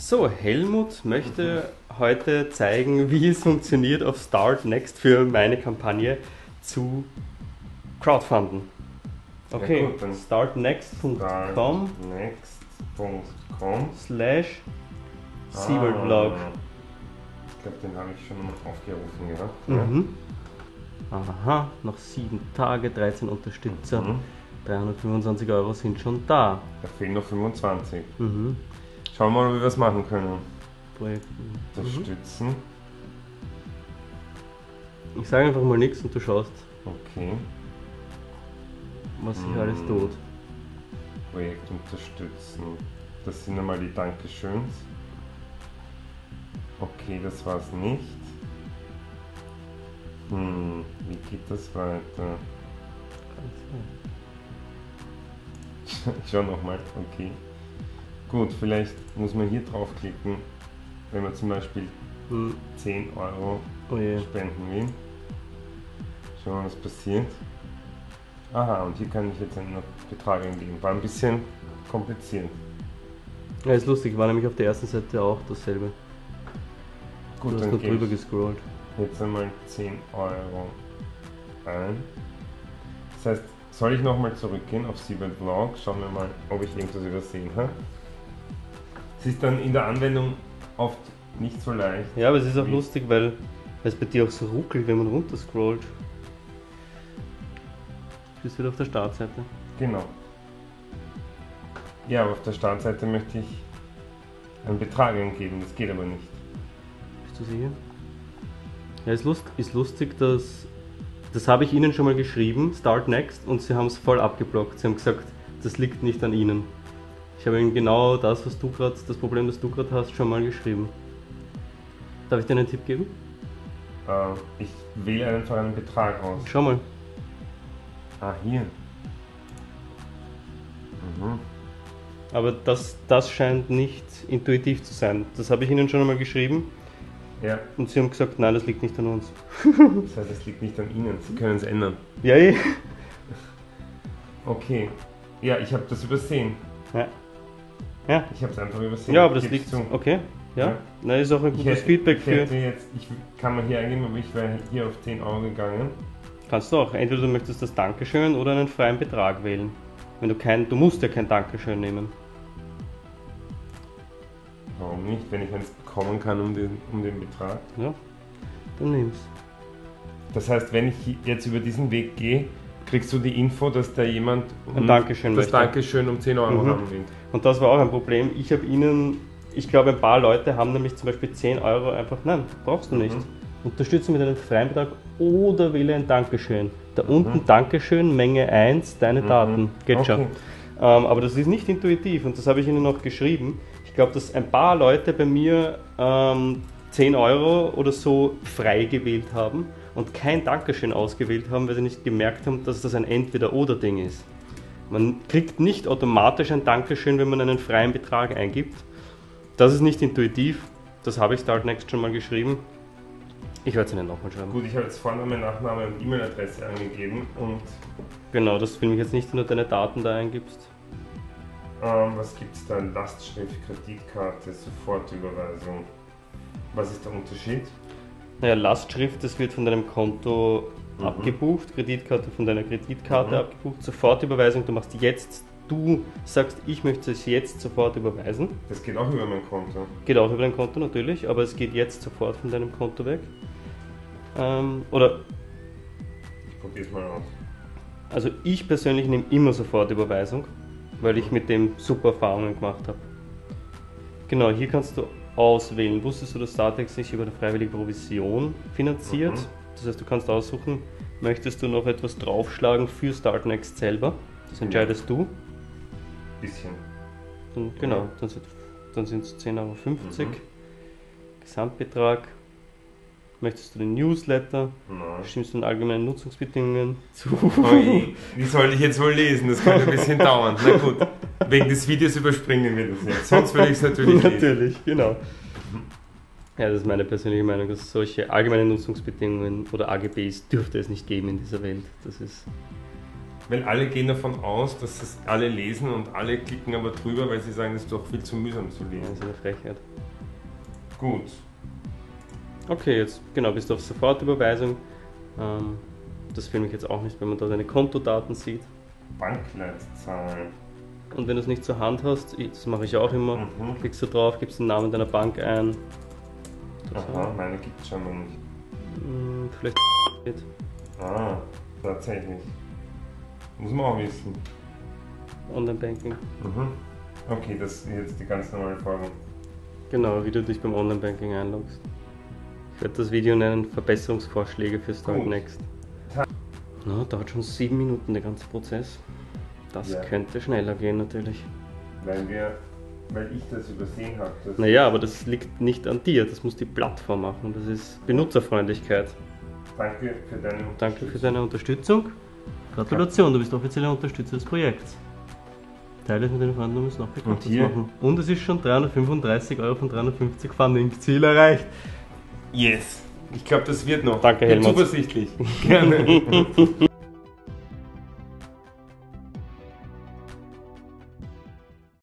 So, Helmut möchte heute zeigen, wie es funktioniert, auf Start Next für meine Kampagne zu crowdfunden. Okay, Ja gut, startnext.com Next.com slash Sieberblog. Ah. Ich glaube, den habe ich schon mal aufgerufen, ja. Mhm. Aha, noch sieben Tage, 13 Unterstützer, Mhm. 325 Euro sind schon da. Da fehlen noch 25. Mhm. Schauen wir mal, wie wir es machen können. Projekt. Unterstützen. Ich sage einfach mal nichts und du schaust, Okay. was sich Mhm. alles tut. Projekt unterstützen. Das sind einmal die Dankeschöns. Okay, das war's nicht. Hm, wie geht das weiter? Schau nochmal, okay. Gut, vielleicht muss man hier draufklicken, wenn man zum Beispiel Hm. 10 Euro Oh spenden will. Schauen wir mal, was passiert. Aha, und hier kann ich jetzt einen Betrag eingeben. War ein bisschen kompliziert. Ja, ist lustig, war nämlich auf der ersten Seite auch dasselbe. Gut, du hast dann drüber gescrollt. jetzt einmal 10 Euro ein. Das heißt, soll ich nochmal zurückgehen auf Siebert Vlog? Schauen wir mal, ob ich irgendwas übersehen habe. Es ist dann in der Anwendung oft nicht so leicht. Ja, aber es ist auch lustig, weil weil es bei dir auch so ruckelt, wenn man runterscrollt. Du bist wieder auf der Startseite. Genau. Ja, aber auf der Startseite möchte ich einen Betrag eingeben. Das geht aber nicht. Bist du sicher? Ja, ist, lust, ist lustig, dass. Das habe ich Ihnen schon mal geschrieben, Start Next, und Sie haben es voll abgeblockt. Sie haben gesagt, das liegt nicht an Ihnen. Ich habe Ihnen genau das, was du gerade, das Problem, das du gerade hast, schon mal geschrieben. Darf ich dir einen Tipp geben? Äh, ich wähle einfach einen Betrag aus. Schau mal. Ah, hier. Mhm. Aber das, das scheint nicht intuitiv zu sein. Das habe ich Ihnen schon einmal geschrieben Ja, und Sie haben gesagt, nein, das liegt nicht an uns. das heißt, es liegt nicht an Ihnen. Sie können es ändern. Ja, eh. Okay. Ja, ich habe das übersehen. Ja. Ja, Ich habe es einfach übersehen. ja aber das liegt. zu. Okay. Ja. Ja. Na, ist auch ein gutes hätte, Feedback für. jetzt, ich kann mal hier eingeben, aber ich wäre hier auf 10 Euro gegangen. Kannst du auch. Entweder du möchtest das Dankeschön oder einen freien Betrag wählen. Wenn du kein, du musst ja kein Dankeschön nehmen. Warum nicht, wenn ich eins bekommen kann um den, um den Betrag? Ja, dann nimm's. Das heißt, wenn ich jetzt über diesen Weg gehe, kriegst du die Info, dass da jemand Ein Dankeschön das möchte. Dankeschön um 10 Euro Mhm. haben will. Und das war auch ein Problem. Ich habe ihnen, ich glaube, ein paar Leute haben nämlich zum Beispiel 10 Euro einfach, nein, brauchst du nicht. Mhm. Unterstütze mit einem freien Betrag oder wähle ein Dankeschön. Da unten Mhm. Dankeschön, Menge 1, deine Daten. Geht schon. Okay. Ähm, aber das ist nicht intuitiv und das habe ich Ihnen noch geschrieben. Ich glaube, dass ein paar Leute bei mir ähm, 10 Euro oder so frei gewählt haben und kein Dankeschön ausgewählt haben, weil sie nicht gemerkt haben, dass das ein Entweder-Oder-Ding ist. Man kriegt nicht automatisch ein Dankeschön, wenn man einen freien Betrag eingibt. Das ist nicht intuitiv. Das habe ich Start Next schon mal geschrieben. Ich werde es Ihnen nochmal schreiben. Gut, ich habe jetzt Vorname, Nachname und E-Mail-Adresse angegeben und Genau, das will mich jetzt nicht, wenn du deine Daten da eingibst. ähm, was gibt es da? Lastschrift, Kreditkarte, Sofortüberweisung. Was ist der Unterschied? Naja, Lastschrift, das wird von deinem Konto Mhm. abgebucht, Kreditkarte von deiner Kreditkarte Mhm. abgebucht, Sofortüberweisung, du machst jetzt, du sagst, ich möchte es jetzt sofort überweisen. Das geht auch über mein Konto. Geht auch über dein Konto natürlich, aber es geht jetzt sofort von deinem Konto weg. Ähm, oder, Ich probiere es mal aus. also ich persönlich nehme immer sofort Überweisung, weil ich mit dem super Erfahrungen gemacht habe. Genau, hier kannst du auswählen. Wusstest du, dass Startex sich über eine freiwillige Provision finanziert? Mhm. Das heißt, du kannst aussuchen, möchtest du noch etwas draufschlagen für Startnext selber? Das entscheidest du. Bisschen. Dann, genau, Ja. dann sind dann sind es 10,50 Euro. Mhm. Gesamtbetrag. Möchtest du den Newsletter? Nein. Stimmst du den allgemeinen Nutzungsbedingungen zu? Ui, wie soll ich jetzt wohl lesen? Das kann ein bisschen dauern. Na gut, wegen des Videos überspringen wir das jetzt. Sonst würde ich es natürlich lesen. Natürlich, genau. Ja, das ist meine persönliche Meinung, dass solche allgemeinen Nutzungsbedingungen oder AGBs dürfte es nicht geben in dieser Welt. Das ist Weil alle gehen davon aus, dass es alle lesen und alle klicken aber drüber, weil sie sagen, das ist doch viel zu mühsam zu Das lesen. ist eine Frechheit. Gut. Okay, jetzt genau, bist du auf Sofortüberweisung. Ähm, das filme ich jetzt auch nicht, wenn man da deine Kontodaten sieht. Bankleitzahl. Und wenn du es nicht zur Hand hast, das mache ich auch immer, Mhm. klickst du drauf, gibst den Namen deiner Bank ein. Aha, meine gibt es schon noch nicht. Hm, Vielleicht Ah, tatsächlich. Muss man auch wissen. Online-Banking. Mhm. Okay, das ist jetzt die ganz normale Folge. Genau, wie du dich beim Online-Banking einloggst. Ich werde das Video nennen Verbesserungsvorschläge für Start Gut. Next. Na, dauert schon sieben Minuten der ganze Prozess. Das Ja. könnte schneller gehen natürlich. Weil wir, weil ich das übersehen habe. Naja, aber das liegt nicht an dir, das muss die Plattform machen. Das ist Benutzerfreundlichkeit. Danke für deine Danke für deine Unterstützung. Gratulation, du bist offizieller Unterstützer des Projekts. Teile es mit deinen Freunden, um es noch bekannter Und zu machen. Und es ist schon 335 Euro von 350 Funding-Ziel erreicht. Yes! Ich glaube, das wird noch. Danke, Bin Helmut. Zuversichtlich. Gerne.